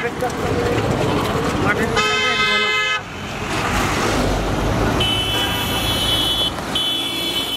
private